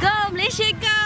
Go, Malaysia, go!